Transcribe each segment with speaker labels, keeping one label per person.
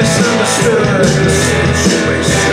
Speaker 1: misunderstood the situation.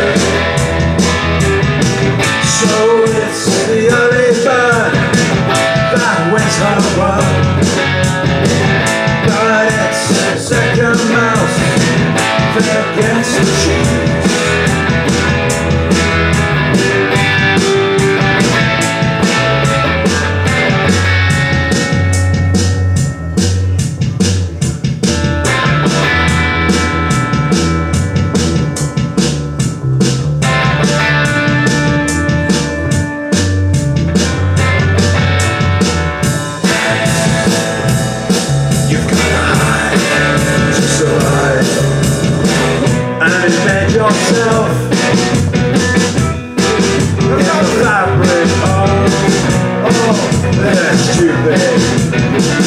Speaker 1: yourself in the fabric of, oh, that's stupid.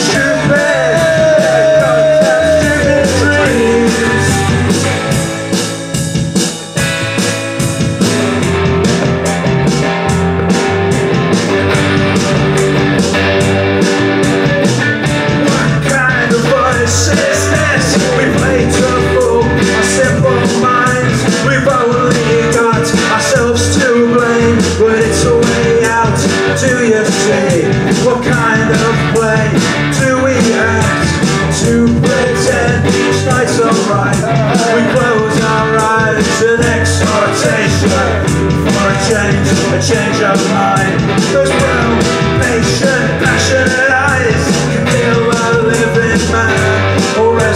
Speaker 1: fantasy What kind of play do we act To pretend each night's alright? We close our eyes in exhortation For a change, a change of mind. Those brown, patient, passionate eyes Can feel a living man.
Speaker 2: Already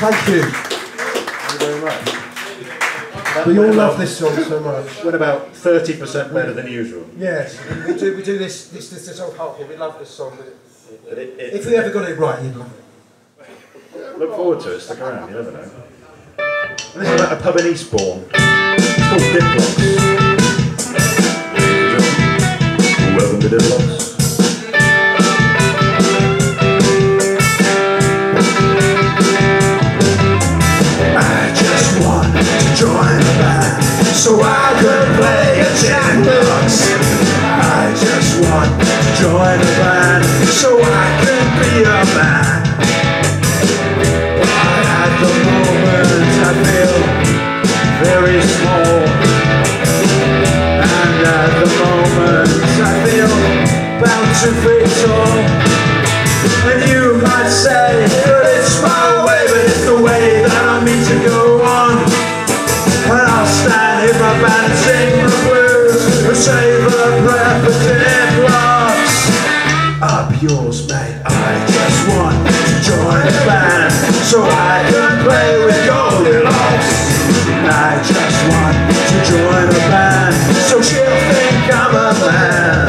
Speaker 2: thank you.
Speaker 3: Thank you very much.
Speaker 2: We all love this song so much.
Speaker 3: Went about 30% better than usual.
Speaker 2: Yes, we do, we do this, this, this, this old hardcore. We love this song.
Speaker 3: But it, it,
Speaker 2: If we ever got it right, you'd love it.
Speaker 3: look forward to it, stick around, you never know. And this is about a pub in Eastbourne. It's called Diplocks. Welcome to Diplocks.
Speaker 1: I just want to join a band so I could play a jukebox. I just want to join a band so I could be a man. But at the Yours, mate. I just want to join the band so I can play with Goldilocks. I just want to join a band so she'll think I'm a man.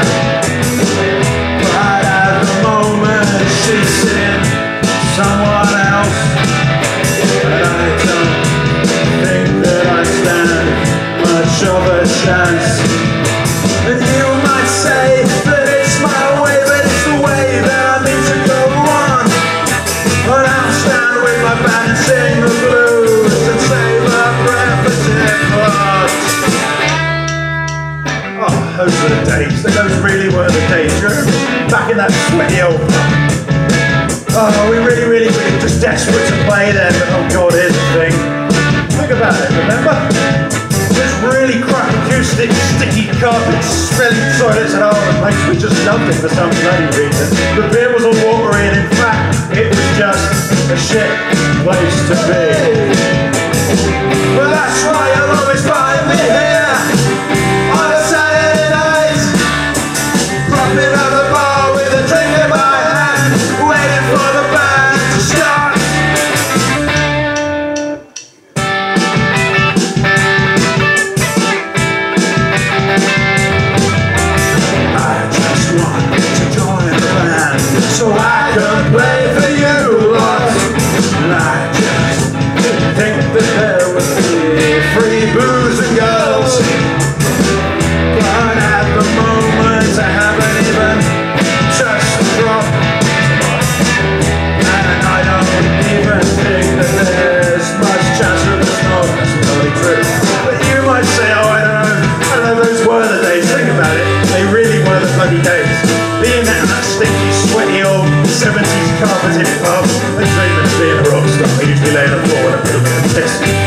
Speaker 1: But at the moment she's in someone else And I don't think that I stand much of a chance that
Speaker 3: sweaty old? Oh, we really, really, really just desperate to play there, but oh god, here's the thing. Think about it, remember? This really crap acoustic, sticky carpets, smelly toilets and all the place. We just loved it for some bloody reason.
Speaker 1: That there would be free booze and girls. But at the moment I haven't even touched the drop. And I don't even think that there's much chance of smoke. That's totally true. But you might say, oh, I don't know. I know, those were the days. Think about it. They really were the bloody days. Being at that stinky, sweaty old 70s carpeted pub and dreaming of being a rock star. I usually lay on the floor and I put them